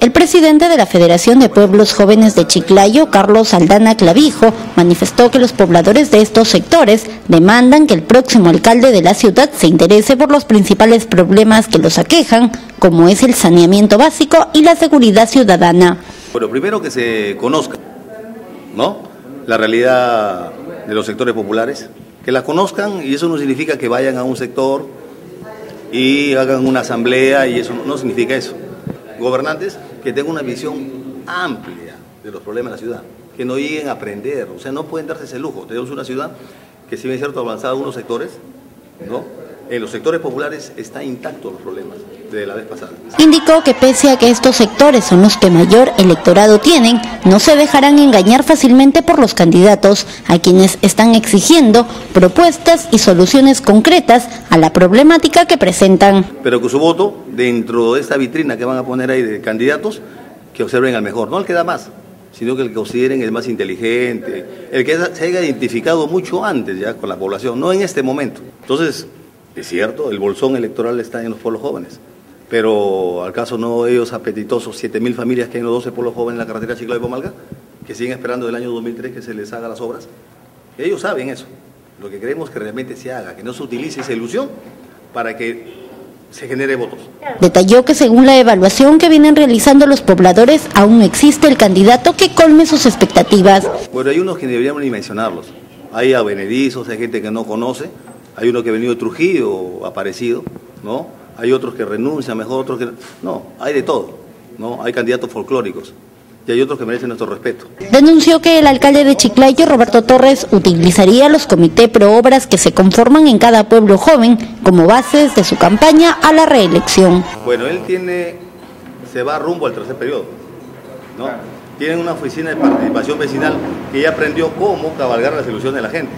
El presidente de la Federación de Pueblos Jóvenes de Chiclayo, Carlos Aldana Clavijo, manifestó que los pobladores de estos sectores demandan que el próximo alcalde de la ciudad se interese por los principales problemas que los aquejan, como es el saneamiento básico y la seguridad ciudadana. Bueno, primero que se conozca, ¿no? La realidad de los sectores populares, que la conozcan y eso no significa que vayan a un sector y hagan una asamblea y eso no significa eso gobernantes que tengan una visión amplia de los problemas de la ciudad, que no lleguen a aprender, o sea, no pueden darse ese lujo. Tenemos una ciudad que si bien es cierto avanzada en unos sectores, ¿no? En los sectores populares está intacto los problemas de la vez pasada. Indicó que pese a que estos sectores son los que mayor electorado tienen, no se dejarán engañar fácilmente por los candidatos, a quienes están exigiendo propuestas y soluciones concretas a la problemática que presentan. Pero que su voto, dentro de esta vitrina que van a poner ahí de candidatos, que observen al mejor, no al que da más, sino que el que consideren el más inteligente, el que se haya identificado mucho antes ya con la población, no en este momento. Entonces, es cierto, el bolsón electoral está en los pueblos jóvenes, pero al caso no ellos apetitosos, 7.000 familias que hay en los 12 pueblos jóvenes en la carretera Chiclayo y Pomalga, que siguen esperando del año 2003 que se les haga las obras. Ellos saben eso. Lo que queremos que realmente se haga, que no se utilice esa ilusión para que se genere votos. Detalló que según la evaluación que vienen realizando los pobladores, aún existe el candidato que colme sus expectativas. Bueno, hay unos que deberíamos ni mencionarlos. Hay avenedizos, hay gente que no conoce, hay uno que ha venido de Trujillo, aparecido, ¿no? Hay otros que renuncian, mejor otros que... No, hay de todo, ¿no? Hay candidatos folclóricos y hay otros que merecen nuestro respeto. Denunció que el alcalde de Chiclayo, Roberto Torres, utilizaría los comités pro obras que se conforman en cada pueblo joven como bases de su campaña a la reelección. Bueno, él tiene, se va rumbo al tercer periodo, ¿no? Tiene una oficina de participación vecinal que ya aprendió cómo cabalgar la solución de la gente.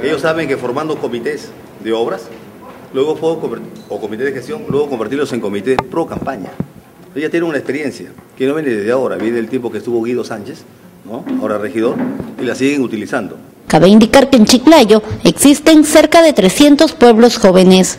Ellos saben que formando comités de obras, luego puedo o comités de gestión, luego convertirlos en comités pro campaña. Ella tiene una experiencia que no viene desde ahora, viene del tiempo que estuvo Guido Sánchez, ¿no? ahora regidor, y la siguen utilizando. Cabe indicar que en Chiclayo existen cerca de 300 pueblos jóvenes.